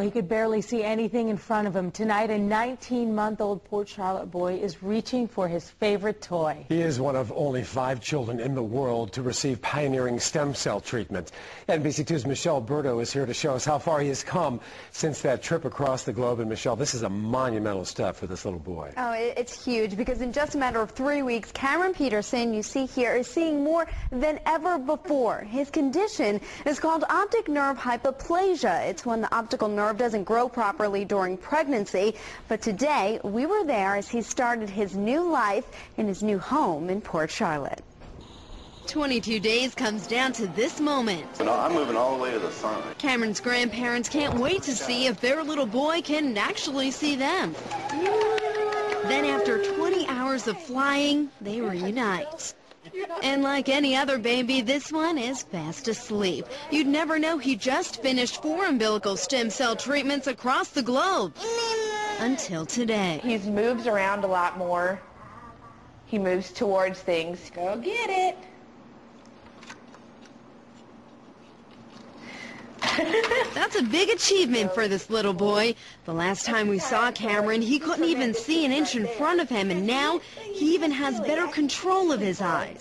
He could barely see anything in front of him. Tonight, a 19-month-old Port Charlotte boy is reaching for his favorite toy. He is one of only five children in the world to receive pioneering stem cell treatment. NBC2's Michelle Berto is here to show us how far he has come since that trip across the globe. And Michelle, this is a monumental step for this little boy. Oh, it's huge because in just a matter of three weeks, Cameron Peterson, you see here, is seeing more than ever before. His condition is called optic nerve hypoplasia. It's when the optical nerve nerve doesn't grow properly during pregnancy. But today, we were there as he started his new life in his new home in Port Charlotte. 22 days comes down to this moment. I'm moving all the way to the sun. Cameron's grandparents can't wait to see if their little boy can actually see them. Then after 20 hours of flying, they reunite. And like any other baby, this one is fast asleep. You'd never know he just finished four umbilical stem cell treatments across the globe. Until today. He moves around a lot more. He moves towards things. Go get it. That's a big achievement for this little boy. The last time we saw Cameron, he couldn't even see an inch in front of him, and now he even has better control of his eyes.